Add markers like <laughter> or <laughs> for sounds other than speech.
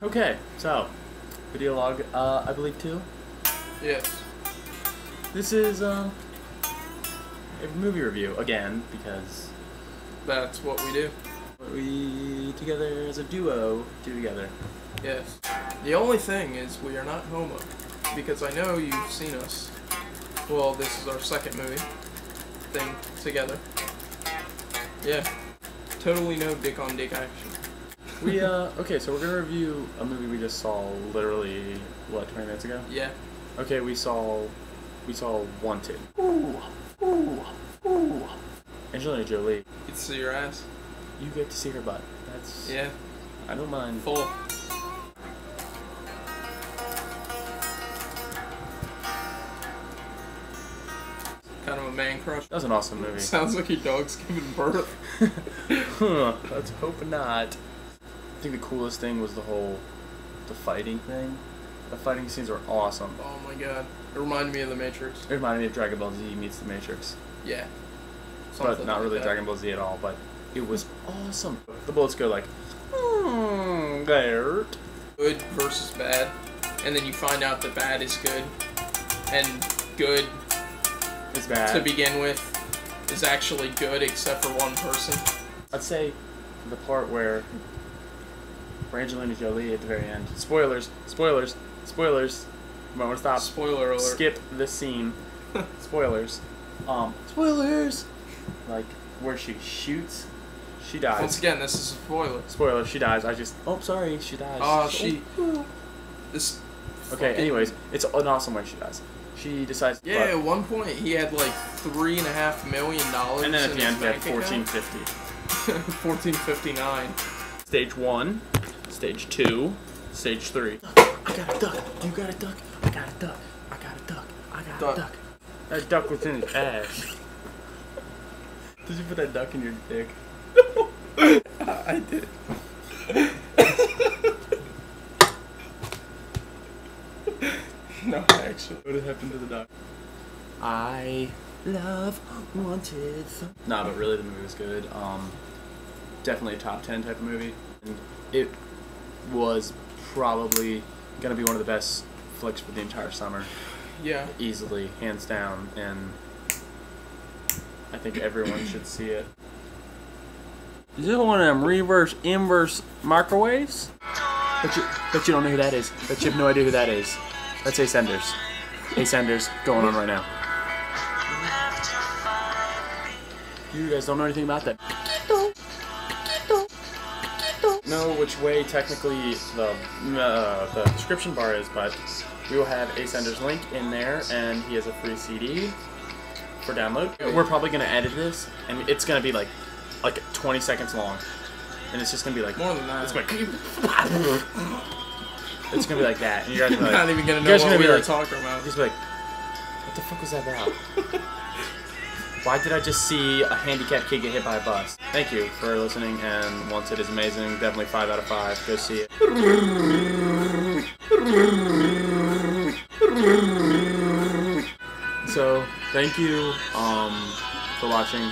Okay, so video log, uh, I believe two. Yes. This is um a movie review again because That's what we do. we together as a duo do together. Yes. The only thing is we are not homo. Because I know you've seen us. Well, this is our second movie thing together. Yeah. Totally no dick on dick action. We uh okay, so we're gonna review a movie we just saw literally what twenty minutes ago. Yeah. Okay, we saw we saw Wanted. Ooh, ooh, ooh. Angelina Jolie. You can see your ass. You get to see her butt. That's Yeah. I don't mind. Full. Kind of a man crush. That was an awesome movie. Sounds like your dog's giving birth. <laughs> huh, let's hope not. I think the coolest thing was the whole the fighting thing. The fighting scenes were awesome. Oh my god. It reminded me of The Matrix. It reminded me of Dragon Ball Z meets the Matrix. Yeah. but not like really that. Dragon Ball Z at all, but it was awesome. The bullets go like hmm, there. Good versus bad. And then you find out that bad is good. And good It's bad. to begin with is actually good except for one person. I'd say the part where where Angelina Jolie at the very end. Spoilers, spoilers, spoilers. You might want to stop. Spoiler alert. Skip this scene. <laughs> spoilers. Um, spoilers. Like where she shoots, she dies. Once again, this is a spoiler. Spoiler, she dies. I just oh sorry, she dies. Oh, she. This. Okay, anyways, it's an awesome way she dies. She decides. Yeah, at one point he had like three and a half million dollars. And then at the end, we had fourteen account. fifty. <laughs> 1459. Stage one, stage two, Stage three. I got a duck. You got a duck. I got a duck. I got a duck. I got Duck. a duck. That duck was in his ass. Did you put that duck in your dick? <laughs> I did. <laughs> no, actually. What had happened to the duck? I love wanted. Nah, but really the movie was good. Um, definitely a top ten type of movie, and it was probably gonna be one of the best flicks for the entire summer, Yeah. easily, hands down, and I think everyone should see it. Is this one of them reverse inverse microwaves? But you, but you don't know who that is. But you have no idea who that is. That's Ace Enders. Ace Enders going on right now. You guys don't know anything about that. Know which way technically the uh, the description bar is, but we will have Ace Ender's link in there, and he has a free CD for download. We're probably gonna edit this, and it's gonna be like like 20 seconds long, and it's just gonna be like More than that. it's like <laughs> it's gonna be like that, and you're You're <laughs> like, not even gonna you know guys are what gonna we were like- talking about. just like, what the fuck was that about? <laughs> Why did I just see a handicapped kid get hit by a bus? Thank you for listening, and once it is amazing. Definitely 5 out of 5. Go see it. So, thank you um, for watching.